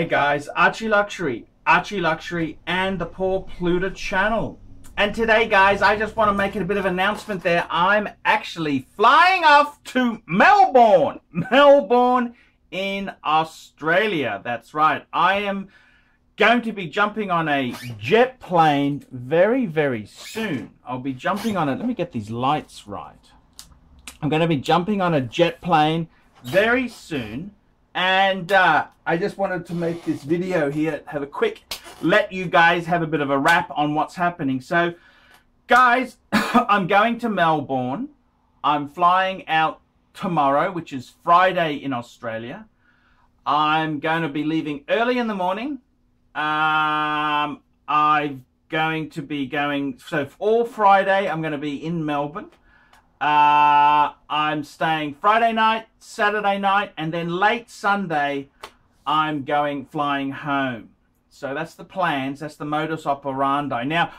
Hi guys, Archie Luxury, Archie Luxury and the Paul Pluta channel. And today guys, I just want to make a bit of announcement there. I'm actually flying off to Melbourne, Melbourne in Australia. That's right. I am going to be jumping on a jet plane very, very soon. I'll be jumping on it. Let me get these lights right. I'm going to be jumping on a jet plane very soon and uh, I just wanted to make this video here, have a quick, let you guys have a bit of a wrap on what's happening. So, guys, I'm going to Melbourne. I'm flying out tomorrow, which is Friday in Australia. I'm going to be leaving early in the morning. Um, I'm going to be going, so all Friday, I'm going to be in Melbourne. Uh, I'm staying Friday night, Saturday night, and then late Sunday, I'm going flying home. So that's the plans. That's the modus operandi. Now,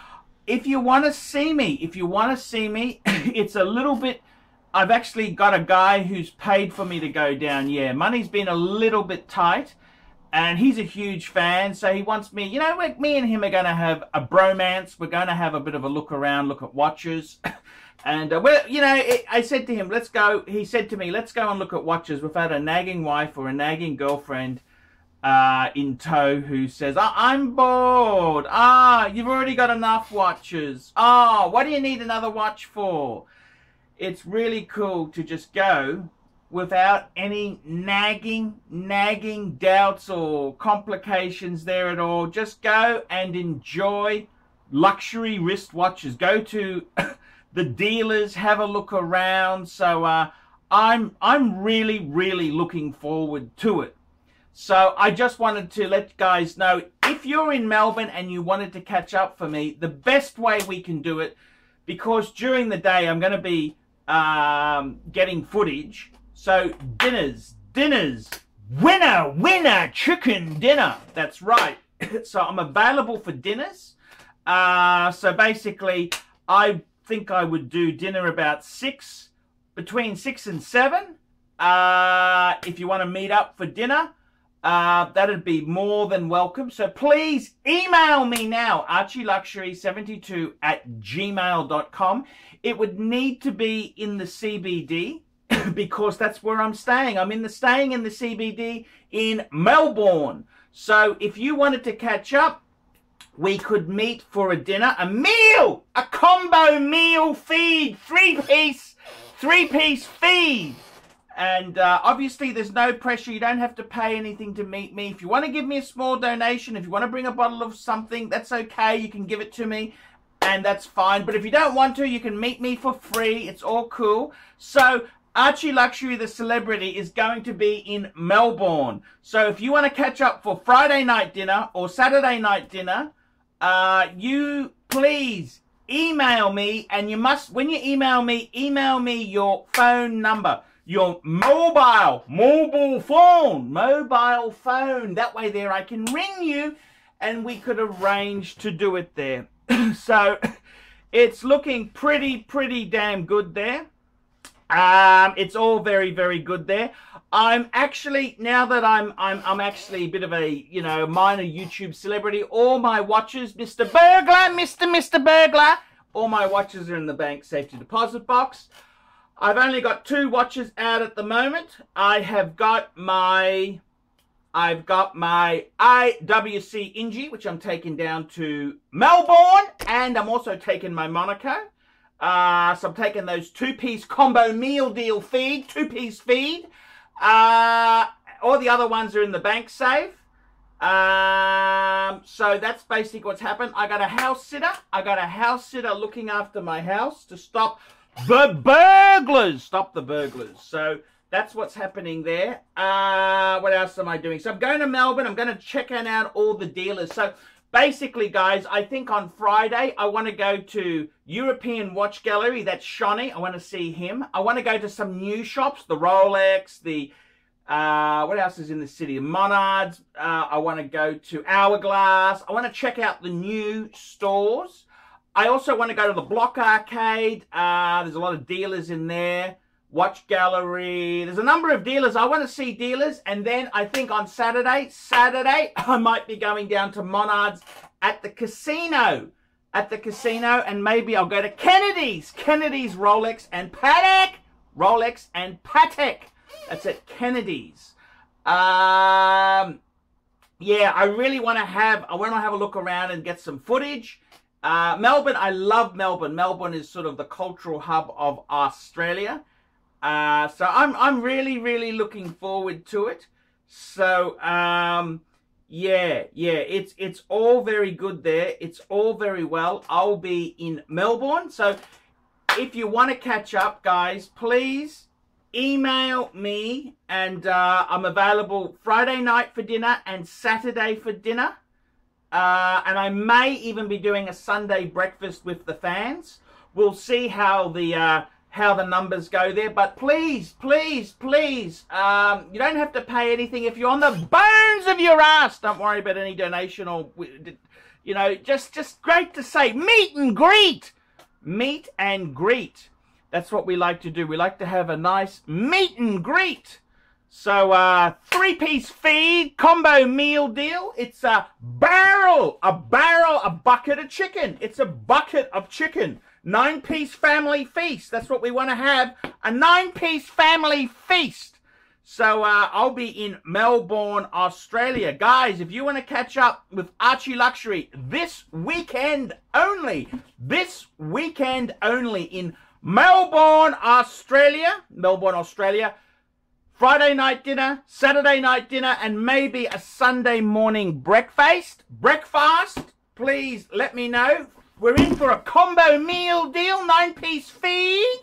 if you want to see me, if you want to see me, it's a little bit. I've actually got a guy who's paid for me to go down. Yeah, money's been a little bit tight, and he's a huge fan. So he wants me. You know, me and him are going to have a bromance. We're going to have a bit of a look around, look at watches. And, uh, well, you know, it, I said to him, let's go. He said to me, let's go and look at watches without a nagging wife or a nagging girlfriend uh, in tow who says, oh, I'm bored. Ah, you've already got enough watches. Oh, what do you need another watch for? It's really cool to just go without any nagging, nagging doubts or complications there at all. Just go and enjoy luxury wristwatches. Go to the dealers have a look around. So uh, I'm I'm really really looking forward to it. So I just wanted to let you guys know if you're in Melbourne and you wanted to catch up for me, the best way we can do it, because during the day I'm going to be um, getting footage. So dinners, dinners, winner, winner, chicken dinner. That's right. so I'm available for dinners. Uh, so basically, I think I would do dinner about six, between six and seven. Uh, if you want to meet up for dinner, uh, that'd be more than welcome. So please email me now, archieluxury72 at gmail.com. It would need to be in the CBD because that's where I'm staying. I'm in the staying in the CBD in Melbourne. So if you wanted to catch up, we could meet for a dinner, a meal, a combo meal feed, three piece, three piece feed. And uh, obviously, there's no pressure. You don't have to pay anything to meet me. If you want to give me a small donation, if you want to bring a bottle of something, that's okay. You can give it to me, and that's fine. But if you don't want to, you can meet me for free. It's all cool. So, Archie Luxury, the celebrity, is going to be in Melbourne. So, if you want to catch up for Friday night dinner or Saturday night dinner, uh, you please email me and you must, when you email me, email me your phone number, your mobile, mobile phone, mobile phone. That way there I can ring you and we could arrange to do it there. so it's looking pretty, pretty damn good there. Um, it's all very, very good there. I'm actually now that I'm I'm I'm actually a bit of a you know minor YouTube celebrity. All my watches, Mr. Burglar, Mr. Mr. Burglar, all my watches are in the bank safety deposit box. I've only got two watches out at the moment. I have got my I've got my IWC Ingy, which I'm taking down to Melbourne, and I'm also taking my Monaco. Uh, so I'm taking those two-piece combo meal deal feed, two-piece feed. Uh, all the other ones are in the bank safe. Um, so that's basically what's happened. I got a house sitter. I got a house sitter looking after my house to stop the burglars. Stop the burglars. So that's what's happening there. Uh, what else am I doing? So I'm going to Melbourne. I'm going to check out all the dealers. So basically, guys, I think on Friday, I want to go to European Watch Gallery. That's Shawnee. I want to see him. I want to go to some new shops, the Rolex, the, uh, what else is in the city? Monards. Uh, I want to go to Hourglass. I want to check out the new stores. I also want to go to the Block Arcade. Uh, there's a lot of dealers in there. Watch Gallery. There's a number of dealers. I want to see dealers. And then I think on Saturday, Saturday, I might be going down to Monards at the casino. At the casino. And maybe I'll go to Kennedy's. Kennedy's Rolex and Patek. Rolex and Patek. That's at Kennedy's. Um, yeah, I really want to have, I want to have a look around and get some footage. Uh, Melbourne, I love Melbourne. Melbourne is sort of the cultural hub of Australia. Uh, so I'm, I'm really, really looking forward to it. So, um, yeah, yeah, it's, it's all very good there. It's all very well. I'll be in Melbourne. So if you want to catch up, guys, please email me and uh, I'm available Friday night for dinner and Saturday for dinner. Uh, and I may even be doing a Sunday breakfast with the fans. We'll see how the uh, how the numbers go there. But please, please, please, um, you don't have to pay anything if you're on the bones of your ass. Don't worry about any donation or you know, just just great to say meet and greet, meet and greet. That's what we like to do. We like to have a nice meet and greet. So, uh, three-piece feed combo meal deal. It's a barrel, a barrel, a bucket of chicken. It's a bucket of chicken. Nine-piece family feast. That's what we want to have. A nine-piece family feast. So, uh, I'll be in Melbourne, Australia. Guys, if you want to catch up with Archie Luxury this weekend only, this weekend only in Melbourne, Australia. Melbourne, Australia. Friday night dinner, Saturday night dinner, and maybe a Sunday morning breakfast. Breakfast, please let me know. We're in for a combo meal deal, nine piece feed.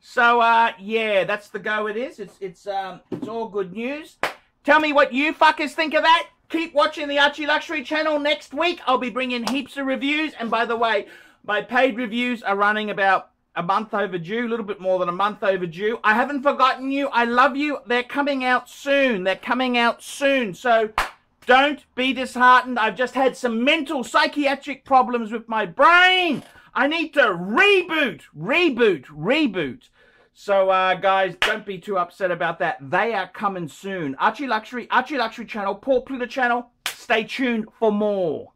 So uh, yeah, that's the go. It is. It's it's um it's all good news. Tell me what you fuckers think of that. Keep watching the Archie Luxury channel next week. I'll be bringing heaps of reviews. And by the way, my paid reviews are running about a month overdue, a little bit more than a month overdue. I haven't forgotten you. I love you. They're coming out soon. They're coming out soon. So don't be disheartened. I've just had some mental psychiatric problems with my brain. I need to reboot, reboot, reboot. So, uh, guys, don't be too upset about that. They are coming soon. Archie Luxury, Archie Luxury channel, Paul Pluta channel. Stay tuned for more.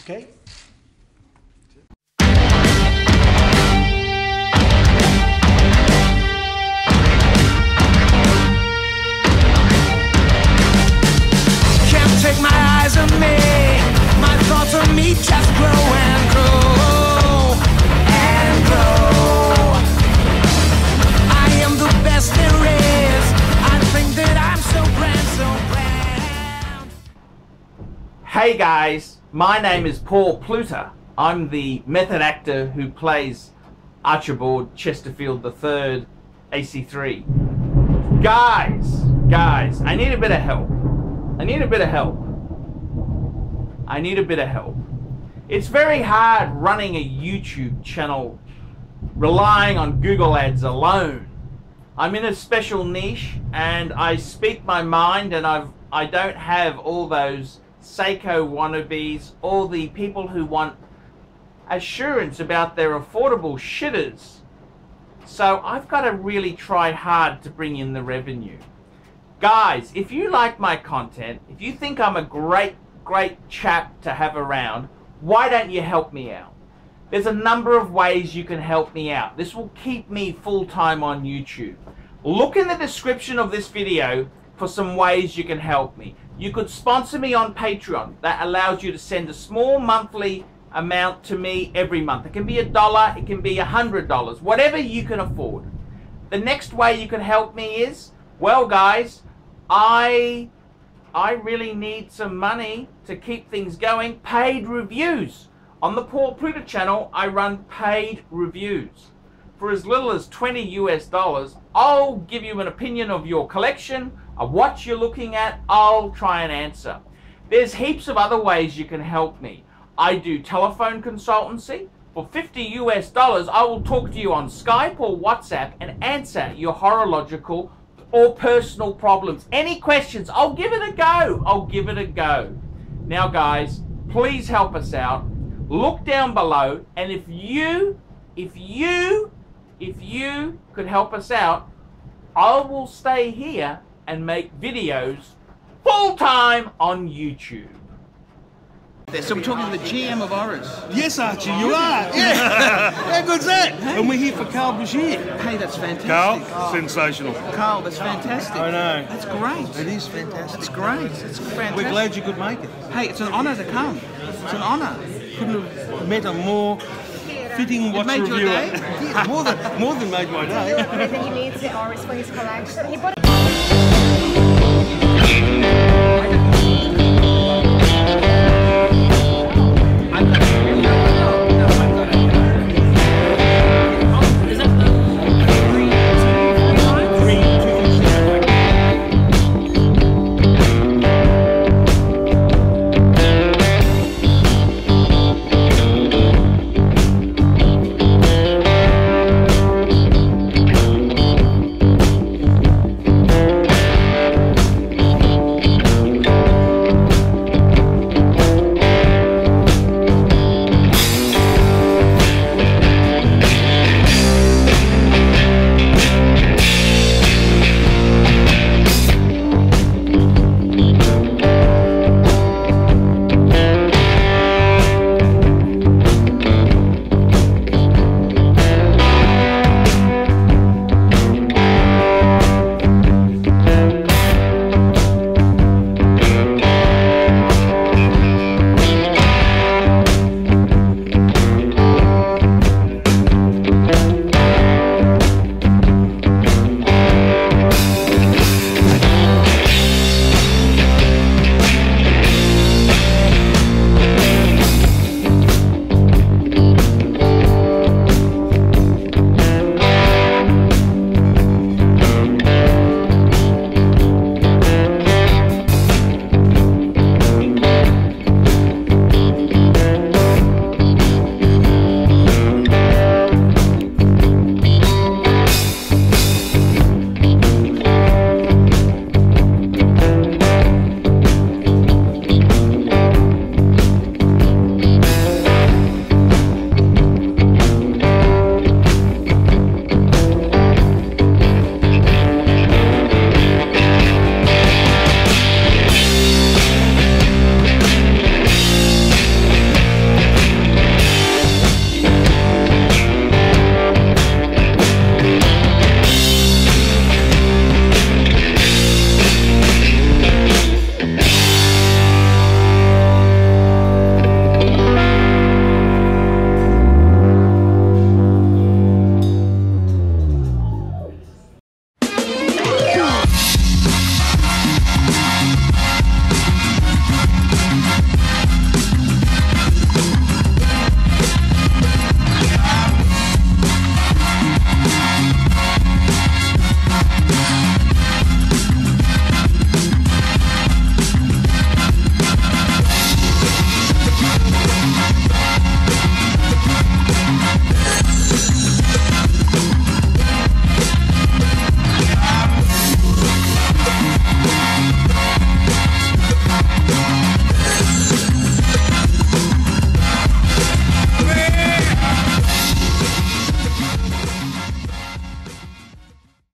Okay? Hey guys, my name is Paul Pluta. I'm the method actor who plays Archibald Chesterfield III, AC3. Guys, guys, I need a bit of help. I need a bit of help. I need a bit of help. It's very hard running a YouTube channel relying on Google Ads alone. I'm in a special niche and I speak my mind and I've I don't have all those Seiko wannabes, all the people who want assurance about their affordable shitters. So I've got to really try hard to bring in the revenue. Guys, if you like my content, if you think I'm a great, great chap to have around, why don't you help me out? There's a number of ways you can help me out. This will keep me full time on YouTube. Look in the description of this video for some ways you can help me. You could sponsor me on Patreon. That allows you to send a small monthly amount to me every month. It can be a dollar, it can be a hundred dollars, whatever you can afford. The next way you can help me is, well guys, I I really need some money to keep things going. Paid reviews. On the Paul Pluta channel, I run paid reviews. For as little as 20 US dollars, I'll give you an opinion of your collection, Uh, what you're looking at, I'll try and answer. There's heaps of other ways you can help me. I do telephone consultancy. For 50 US dollars, I will talk to you on Skype or WhatsApp and answer your horological or personal problems. Any questions, I'll give it a go. I'll give it a go. Now, guys, please help us out. Look down below, and if you, if you, if you could help us out, I will stay here and make videos full time on YouTube. So we're talking to the GM of Oris. Yes, Archie, you are. Yeah. How good's that? And we're here for Carl Bashir. Hey, that's fantastic. Carl, sensational. Carl, that's fantastic. I know. That's great. It is fantastic. That's great. It's fantastic. We're glad you could make it. Hey, it's an honour to come. It's an honour. Couldn't have met a more fitting watch made your day? Yeah, more than more than made my day. Everything he needs the Oris for his collection. I'm